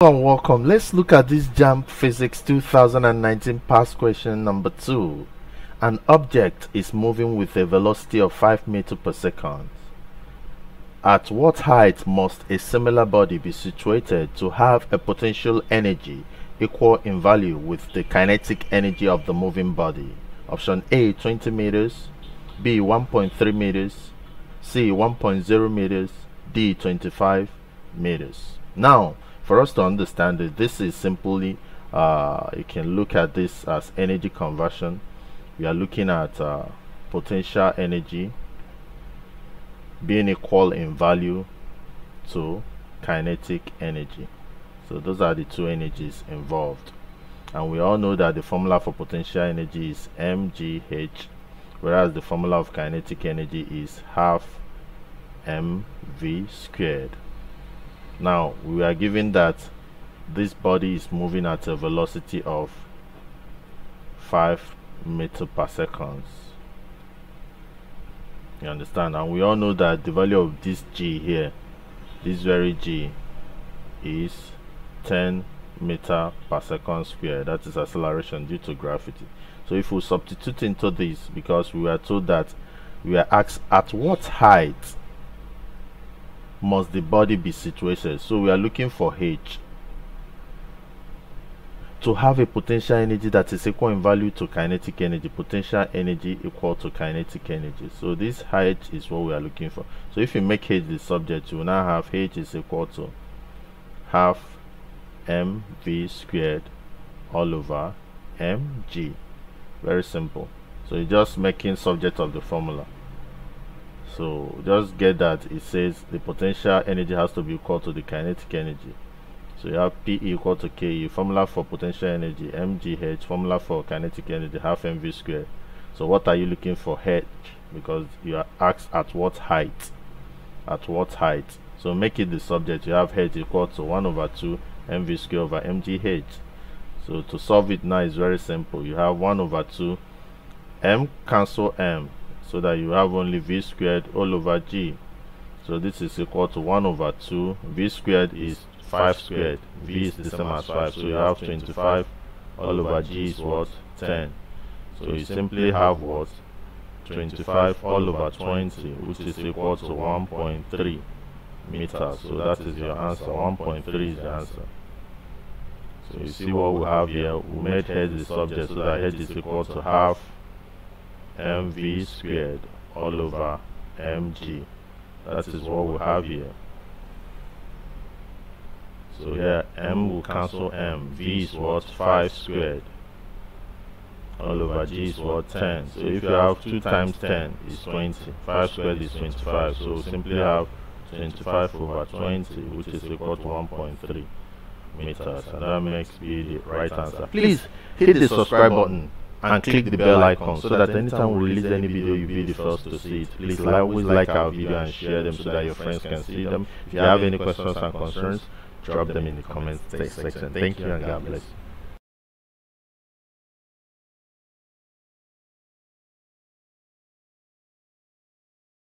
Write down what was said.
and welcome. Let's look at this JAMB Physics 2019 past question number 2. An object is moving with a velocity of 5 meters per second. At what height must a similar body be situated to have a potential energy equal in value with the kinetic energy of the moving body? Option A 20 meters, B 1.3 meters, C 1.0 meters, D 25 meters. Now, for us to understand it, this is simply, uh, you can look at this as energy conversion. We are looking at uh, potential energy being equal in value to kinetic energy. So those are the two energies involved. And we all know that the formula for potential energy is mgh, whereas the formula of kinetic energy is half mv squared. Now, we are given that this body is moving at a velocity of 5 meter per second. You understand? And we all know that the value of this g here, this very g, is 10 meter per second square. That is acceleration due to gravity. So if we substitute into this, because we were told that we are asked at what height must the body be situated. So we are looking for h. To have a potential energy that is equal in value to kinetic energy potential energy equal to kinetic energy. So this height is what we are looking for. So if you make h the subject you will now have h is equal to half mv squared all over mg very simple. So you're just making subject of the formula so just get that. It says the potential energy has to be equal to the kinetic energy. So you have P equal to Ke formula for potential energy mgh formula for kinetic energy half mv squared. So what are you looking for? H because you are asked at what height? At what height? So make it the subject. You have h equal to 1 over 2 mv squared over mgh so to solve it now is very simple. You have 1 over 2 m cancel m so that you have only v squared all over g. So this is equal to 1 over 2 v squared is 5 squared. V is the same as 5 so you have 25 all over g is what? 10 so you simply have what? 25 all over 20 which is equal to 1.3 meters. So that is your answer. 1.3 is the answer. So you see what we have here. We made head the subject so that head is equal to half mv squared all over mg that is what we have here. So here m will cancel m. V is what? 5 squared. All over g is what? 10 so if you have 2 times 10 is 20 5 squared is 25 so simply have 25 over 20 which is equal to 1.3 meters. And that makes b the right answer. Please hit the subscribe button and click the bell icon so that anytime we release any video you'll be the first to see it. please always like our video and share them so that your friends can see them. if you have any questions and concerns drop them in the comment section thank you and god bless. you